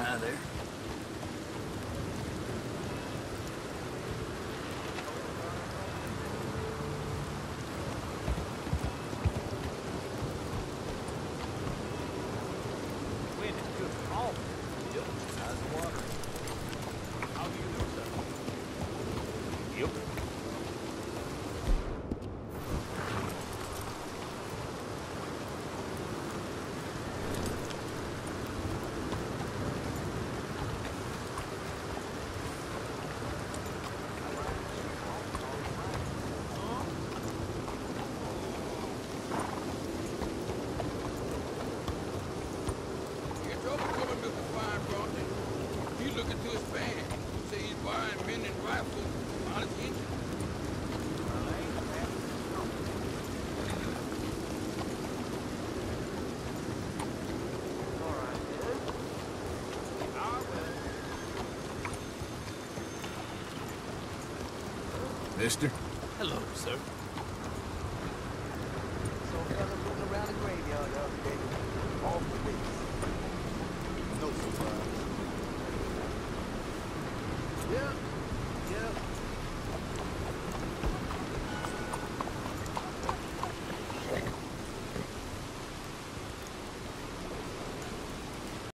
another good. Say he's buying men and rifles, engine. Mister? Hello, sir. Yeah.